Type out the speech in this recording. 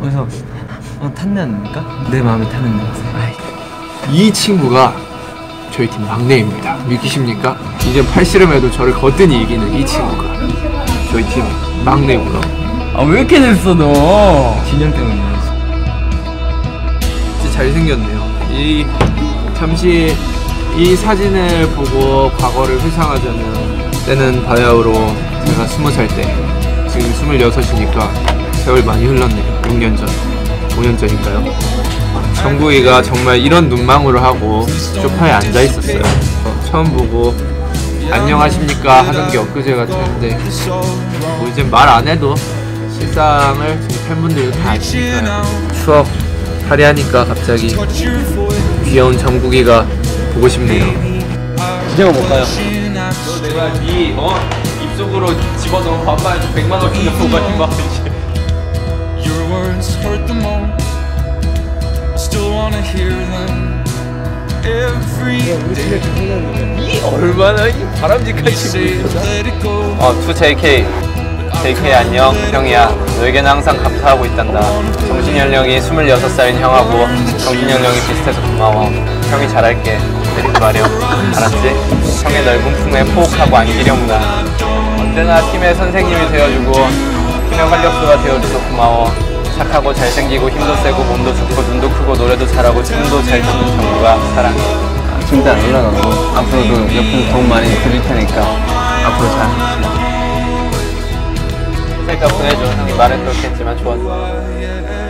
그래서 어, 탔네 아닙니까? 내 마음이 타는 냄새. 이 친구가 저희 팀 막내입니다. 믿기십니까? 이제 팔씨름에도 저를 거뜬히 이기는 이 친구가 저희 팀 막내고요. 아 왜 이렇게 됐어 너? 진영 때문이야. 진짜 잘생겼네요. 이 잠시 이 사진을 보고 과거를 회상하자면 때는 바야흐로 제가 스무 살 때 지금 스물여섯이니까 세월 많이 흘렀네요. 6년 전, 5년 전인가요? 정국이가 정말 이런 눈망울을 하고 소파에 앉아 있었어요. 어, 처음 보고 안녕하십니까 하는 게 엊그제 같았는데 뭐 이제 말 안 해도 실상을 팬분들도 다 아시니까요. 추억 화려하니까 갑자기 귀여운 정국이가 보고 싶네요. 제가 못 가요. 내가 네 어? 입속으로 집어넣은 반반에서 100만 원 주려고 가는 거 아니지? Words hurt the most. I still wanna hear them every day. 이 얼마나 이 바람직한 go. 어, 2JK. JK 안녕, 형이야. 너에게는 항상 감사하고 있단다. 정신 연령이 26살인 형하고 정신 연령이 비슷해서 고마워. 형이 잘할게. 데리고 가렴. 알았지? 형의 넓은 품에 포옥하고 안기려무나. 언제나 팀의 선생님이 되어주고 팀의 활력소가 되어줘서 고마워. 착하고 잘생기고 힘도 세고 몸도 좋고 눈도 크고 노래도 잘하고 춤도 잘 추는 정부가 사랑해. 절대 안 올라가고 앞으로도 옆에서 도움 많이 드릴 테니까 앞으로 잘. 그러니까 보내줘. 형이 말은 그렇겠지만 좋았어.